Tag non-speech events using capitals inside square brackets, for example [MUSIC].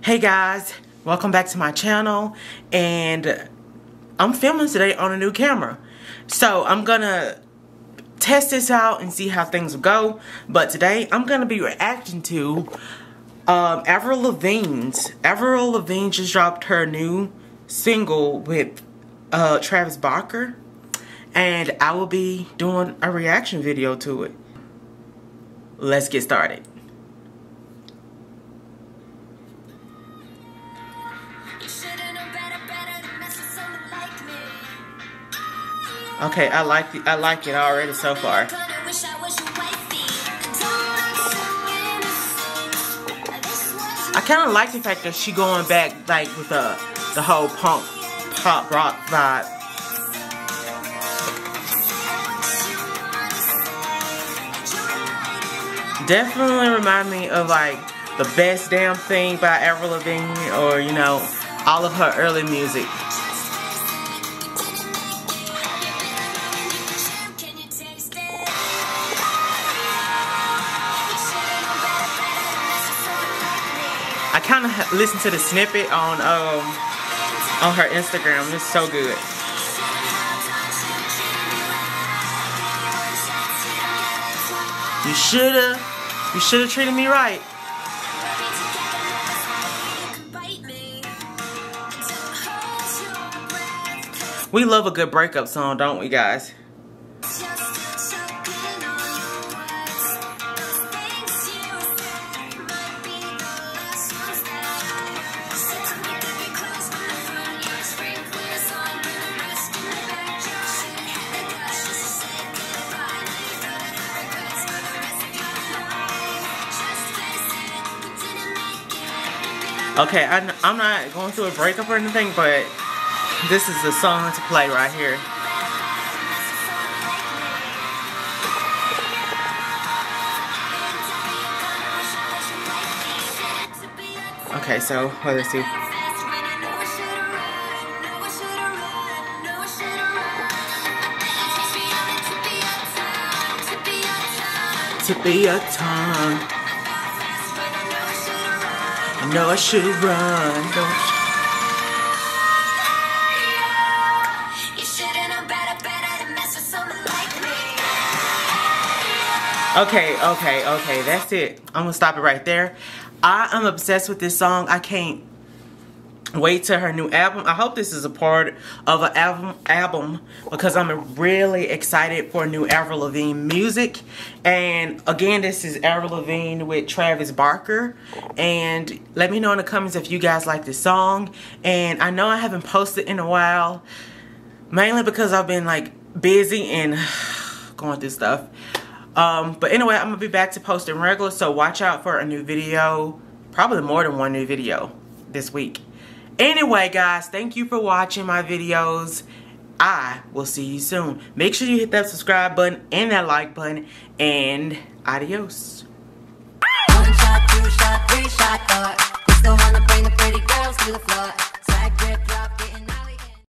Hey guys, welcome back to my channel and I'm filming today on a new camera. So I'm gonna test this out and see how things go. But today I'm gonna be reacting to um, Avril Lavigne's. Avril Lavigne just dropped her new single with uh, Travis Barker and I will be doing a reaction video to it. Let's get started. Okay, I like the, I like it already so far. I kind of like the fact that she going back like with the the whole punk pop rock vibe. Definitely remind me of like the best damn thing by Avril Lavigne or you know all of her early music. Kind of listened to the snippet on um on her Instagram. It's so good. You shoulda, you shoulda treated me right. We love a good breakup song, don't we, guys? Okay, I, am not going through a breakup or anything, but this is the song to play right here. Okay, so let's see. To be a tongue. I know I should run. Okay, okay, okay, that's it. I'm gonna stop it right there. I am obsessed with this song. I can't wait to her new album. I hope this is a part of an album album because I'm really excited for new Avril Lavigne music. And again, this is Avril Lavigne with Travis Barker. And let me know in the comments if you guys like this song. And I know I haven't posted in a while, mainly because I've been like busy and [SIGHS] going through stuff. Um, but anyway, I'm gonna be back to posting regular, so watch out for a new video, probably more than one new video this week. Anyway, guys, thank you for watching my videos. I will see you soon. Make sure you hit that subscribe button and that like button. And adios. One shot, two shot, three shot,